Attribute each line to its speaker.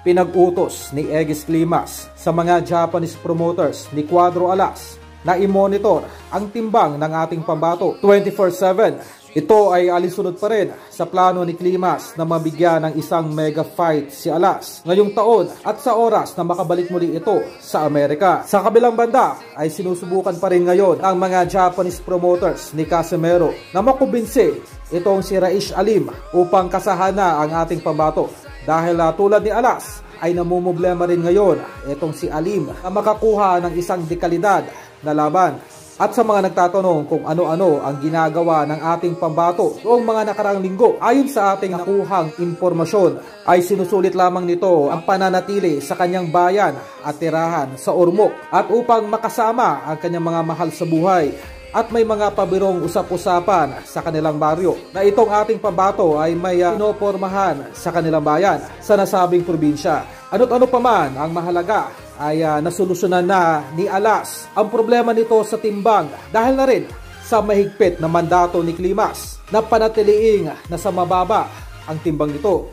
Speaker 1: pinag-utos ni Egis Climas sa mga Japanese promoters ni Cuadro Alas na i-monitor ang timbang ng ating pambato 24-7 ito ay alinsunod pa rin sa plano ni Klimas na mabigyan ng isang mega fight si Alas ngayong taon at sa oras na makabalik muli ito sa Amerika. Sa kabilang banda ay sinusubukan pa rin ngayon ang mga Japanese promoters ni Casemiro na makubinsi itong si Raish Alim upang kasahana ang ating pambato dahil uh, tulad ni Alas ay namumblema rin ngayon itong si Alim na makakuha ng isang dekalidad na laban. At sa mga nagtatanong kung ano-ano ang ginagawa ng ating pambato noong mga nakarang linggo, ayon sa ating nakuhang impormasyon, ay sinusulit lamang nito ang pananatili sa kanyang bayan at tirahan sa Ormoc. At upang makasama ang kanyang mga mahal sa buhay at may mga pabirong usap-usapan sa kanilang baryo na itong ating pambato ay may uh, sa kanilang bayan sa nasabing probinsya. Ano't ano pa man ang mahalaga ay uh, nasolusyonan na ni Alas ang problema nito sa timbang dahil na rin sa mahigpit na mandato ni Klimas na panatiliing na sa mababa ang timbang nito.